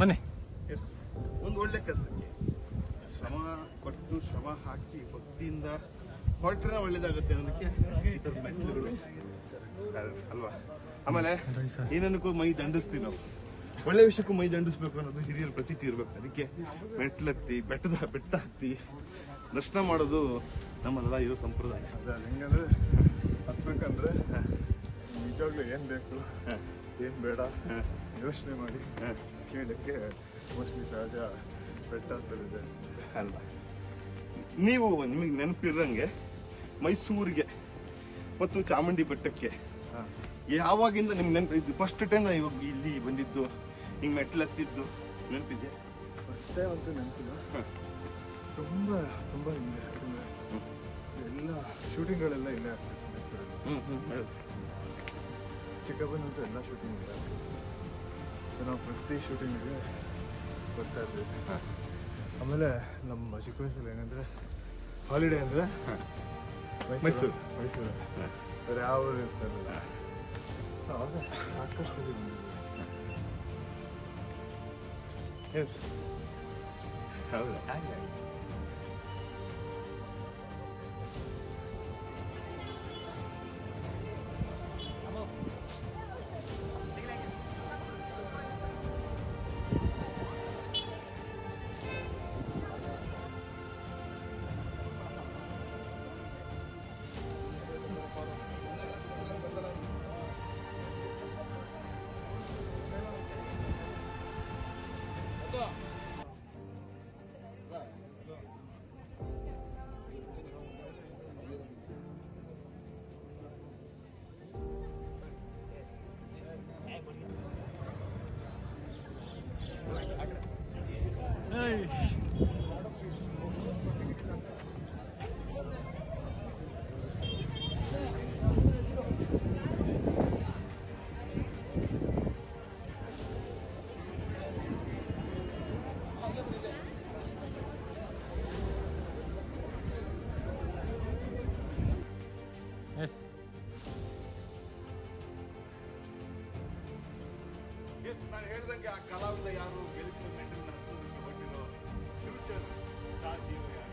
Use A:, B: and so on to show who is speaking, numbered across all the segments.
A: ಬನ್ನಿ.
B: ಎಸ್ ಒಂದು ಒಳ್ಳೆ ಕೆಲಸಕ್ಕೆ. ಶ್ರಮ ಕೊಟ್ಟು ಶ್ರಮ ಹಾಕಿ ಭಕ್ತಿಯಿಂದ ಹೊರಟ್ರೆ ಒಳ್ಳೇದಾಗುತ್ತೆ ಅನ್ನೋದಕ್ಕೆ ಈ ಥರದ ಮೆಟ್ಲುಗಳು ಅಲ್ವಾ? ಆಮೇಲೆ ಏನನ್ನಕ್ಕೂ ಮೈ ದಂಡಿಸ್ತೀವಿ ನಾವು. ಒಳ್ಳೆ ವಿಷಯಕ್ಕೂ ಮೈ ದಂಡಿಸ್ಬೇಕು ಅನ್ನೋದು ಹಿರಿಯರ ಪ್ರತೀತಿ ಇರ್ಬೇಕು. ಅದಕ್ಕೆ ಮೆಟ್ಲತ್ತಿ ಬೆಟ್ಟದ ಬೆಟ್ಟ ಹತ್ತಿ ದರ್ಶನ ಮಾಡೋದು ನಮ್ಮಲ್ಲ ಇರೋ ಸಂಪ್ರದಾಯ.
C: ಅದೇ ಹೆಂಗಂದ್ರೆ ಹತ್ಬೇಕಂದ್ರೆ ನಿಜವಾಗ್ಲೂ ಏನ್ ಬೇಕು ಏನ್ ಬೇಡ ಯೋಚನೆ ಮಾಡಿ. ಕೇಳಕ್ಕೆ ಮೋಸ್ಟ್ಲಿ ಸಹಜ ಬೆಟ್ಟ
B: ಅಲ್ವಾ? ನೀವು ನಿಮಗೆ ನೆನಪಿರಂಗೆ ಮೈಸೂರಿಗೆ ಮತ್ತು ಚಾಮುಂಡಿ ಬೆಟ್ಟಕ್ಕೆ ಯಾವಾಗಿಂದ ನಿಮ್ಗೆ ನೆನಪಿದ್ದು ಫಸ್ಟ್ ಟೈಮ್ ಇವಾಗ ಇಲ್ಲಿ ಬಂದಿದ್ದು ಹಿಂಗೆ ಮೆಟ್ಲು ಹತ್ತಿದ್ದು ನೆನಪಿದೆ
C: ಫಸ್ಟ್ ಟೈಮ್ ಅಂತೂ ನೆನಪಿಲ್ಲ. ತುಂಬಾ ತುಂಬಾ ಹಿಂದೆ ಎಲ್ಲ ಶೂಟಿಂಗ್ಗಳೆಲ್ಲ ಇಲ್ಲೇ ಆಗ್ತಿತ್ತು ಮೈಸೂರಲ್ಲಿ. ಚಿಕ್ಕಪ್ಪನಂತೂ ಎಲ್ಲ ಶೂಟಿಂಗ್ ಇಲ್ಲೇ ಸೊ ನಾವು ಪ್ರತಿ ಶೂಟಿಂಗಿಗೆ ಬರ್ತಾ ಇದ್ದೀವಿ. ಆಮೇಲೆ ನಮ್ಮ ಚಿಕ್ಕ ವಯಸ್ಸಲ್ಲಿ ಏನಂದ್ರೆ ಹಾಲಿಡೇ ಅಂದ್ರೆ
B: ಮೈಸೂರು.
C: ಮೈಸೂರು. ಬೇರೆ ಯಾವ ಊರು ಇರ್ತಾರಲ್ಲ ಆವಾಗ ಸಾಕಷ್ಟು
B: ಹೌದಾ?
A: ಎಸ್
B: ನಾನು ಹೇಳ್ದಂಗೆ ಆ ಕಲಾವಿದ ಯಾರು ಗೆಲುವಿನ ಮೆಡಲ್ ಹತ್ತೋದಕ್ಕೆ ಹೊರಟಿರೋ ಫ್ಯೂಚರ್ ಸ್ಟಾರ್ ಹೀರೋ ಯಾರು?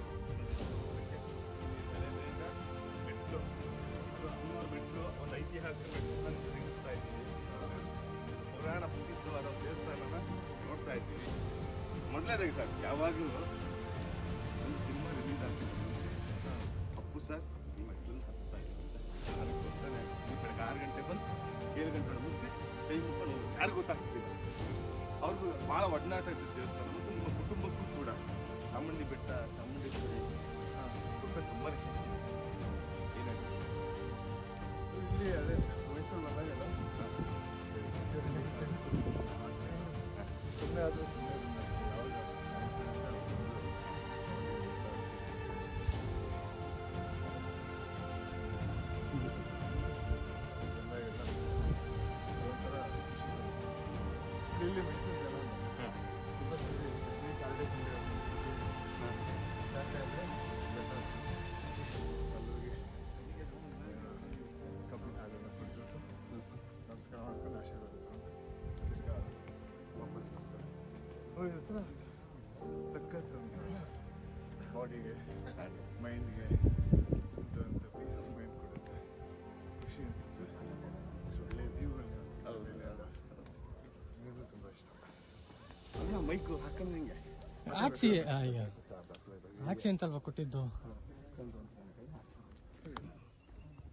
B: ಮೆಟ್ಲು ಹನ್ನೂರು ಮೆಟ್ಲು ಒಂದು ಐತಿಹಾಸಿಕ ಮೆಟ್ಲು ನಾನು ತಿರುಗಿಸ್ತಾ ಇದ್ದೀವಿ ಪುರಾಣ ಪ್ರಸಿದ್ಧವಾದ ದೇವಸ್ಥಾನನ ನೋಡ್ತಾ ಇದ್ದೀವಿ ಮೊದಲನೇದಾಗಿ ಸರ್ ಯಾವಾಗಲೂ ಗೊತ್ತಾಗ್ತಿಲ್ಲ. ಅವ್ರಿಗೂ ಭಾಳ ಒಡನಾಟ ಇದ್ದ ದೇವಸ್ಥಾನ ಮತ್ತು ನಿಮ್ಮ ಕುಟುಂಬಕ್ಕೂ ಕೂಡ. ಚಾಮುಂಡಿ ಬೆಟ್ಟ ಚಾಮುಂಡಿ ತುಂಬ ಏನಾಗಿದೆ
C: ಇಲ್ಲಿ ಅದೇ ಮೈಸೂರು ಬಂದಾಗೆಲ್ಲ ಸುಮ್ಮನೆ ಆದರೂ ಸುಮ್ಮನೆ ಸಖತ್ ಅಂತ ಬಾಡಿಗೆ ಮೈಂಡ್ಗೆ ಒಂದು ಪೀಸ್ ಆಫ್ ಮೈಂಡ್ ಕೊಡುತ್ತೆ ಖುಷಿ ಅನಿಸುತ್ತೆ ಅಷ್ಟು ಒಳ್ಳೆ ವ್ಯೂಗಳು ಕಾಣಿಸುತ್ತೆ ಇದು ತುಂಬ ಇಷ್ಟ
B: ಅಲ್ಲ ಮೈಕು ಹಾಕೊಂಡು ಆಕ್ಸಿ
A: ಹಾಕ್ಸಿ ಅಂತಲ್ವಾ ಕೊಟ್ಟಿದ್ದು?